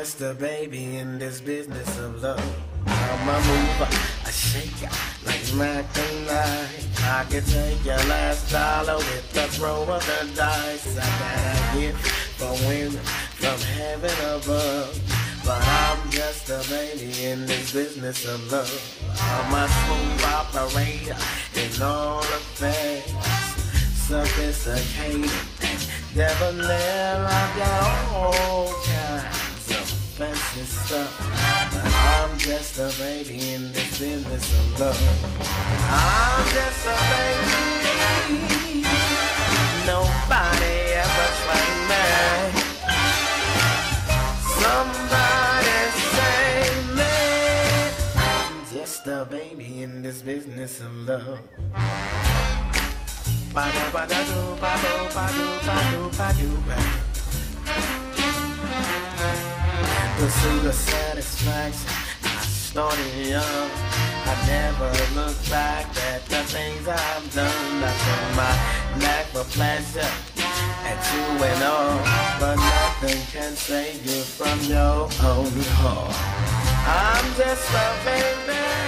just a baby in this business of love. I'm a mover, a shaker, like Mac and I. I can take your last dollar with the throw of the dice. I got a gift for women from heaven above. But I'm just a baby in this business of love. I'm a smooth operator in all affairs. Sophisticated debonair. I got all kinds fancy stuff. I'm just a baby in this business of love. I'm just a baby. Nobody ever trained me. Somebody save me. I'm just a baby in this business of love. Ba-do, Pursuit of satisfaction. I started young. I never look back at the things I've done. I took my lack for pleasure and to and all. But nothing can save you from your own heart. I'm just a baby.